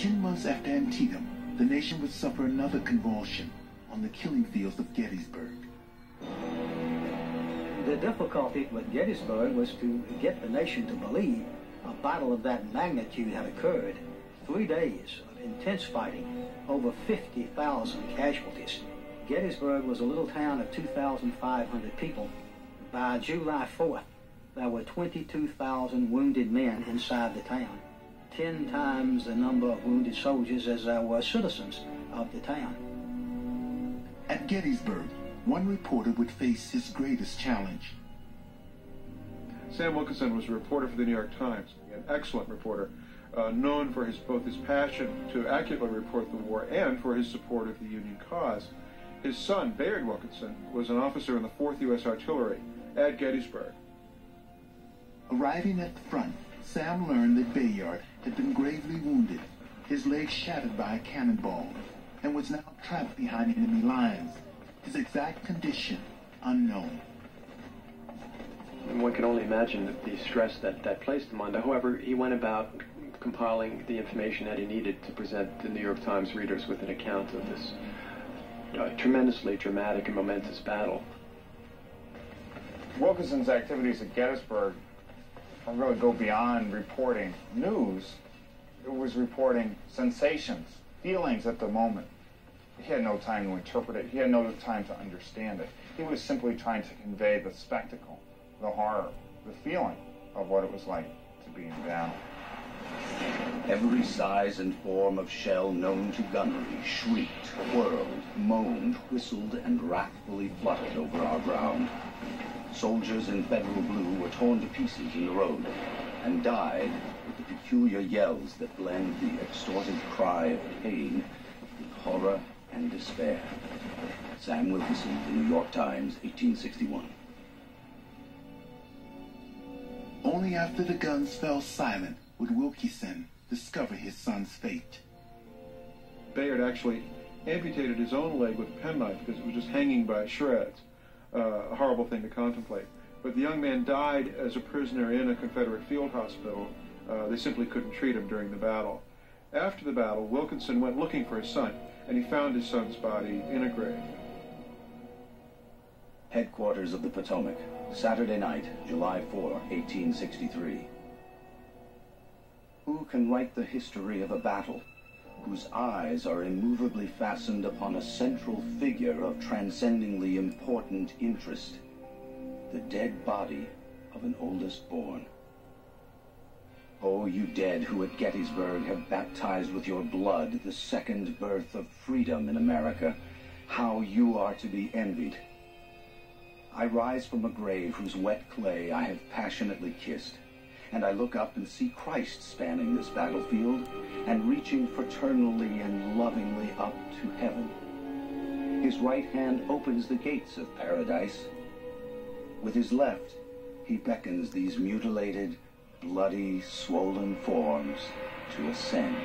Ten months after Antietam, the nation would suffer another convulsion on the killing fields of Gettysburg. The difficulty with Gettysburg was to get the nation to believe a battle of that magnitude had occurred. Three days of intense fighting, over 50,000 casualties. Gettysburg was a little town of 2,500 people. By July 4th, there were 22,000 wounded men inside the town, 10 times the number of wounded soldiers as there were citizens of the town. At Gettysburg, one reporter would face his greatest challenge. Sam Wilkeson was a reporter for the New York Times, an excellent reporter, uh, known for his both his passion to accurately report the war and for his support of the Union cause. His son, Bayard Wilkeson, was an officer in the 4th U.S. Artillery at Gettysburg. Arriving at the front, Sam learned that Bayard had been gravely wounded, his leg shattered by a cannonball, and was now trapped behind enemy lines. His exact condition unknown. One can only imagine the stress that that placed him under. However, he went about compiling the information that he needed to present the New York Times readers with an account of this uh, tremendously dramatic and momentous battle. Wilkeson's activities at Gettysburg really go beyond reporting news. It was reporting sensations, feelings at the moment. He had no time to interpret it. He had no time to understand it. He was simply trying to convey the spectacle, the horror, the feeling of what it was like to be in battle. Every size and form of shell known to gunnery shrieked, whirled, moaned, whistled, and wrathfully fluttered over our ground. Soldiers in Federal blue were torn to pieces in the road and died with the peculiar yells that blend the extorted cry of pain with horror and despair. Sam Wilkeson, The New York Times, 1861. Only after the guns fell silent would Wilkeson discover his son's fate. Bayard actually amputated his own leg with a penknife because it was just hanging by shreds. Uh, a horrible thing to contemplate. But the young man died as a prisoner in a Confederate field hospital. Uh, they simply couldn't treat him during the battle. After the battle, Wilkeson went looking for his son, and he found his son's body in a grave. Headquarters of the Potomac, Saturday night, July 4, 1863. Who can write the history of a battle whose eyes are immovably fastened upon a central figure of transcendingly important interest, the dead body of an oldest born? Oh, you dead who at Gettysburg have baptized with your blood the second birth of freedom in America, how you are to be envied. I rise from a grave whose wet clay I have passionately kissed, and I look up and see Christ spanning this battlefield and reaching fraternally and lovingly up to heaven. His right hand opens the gates of paradise. With his left, he beckons these mutilated, bloody, swollen forms to ascend.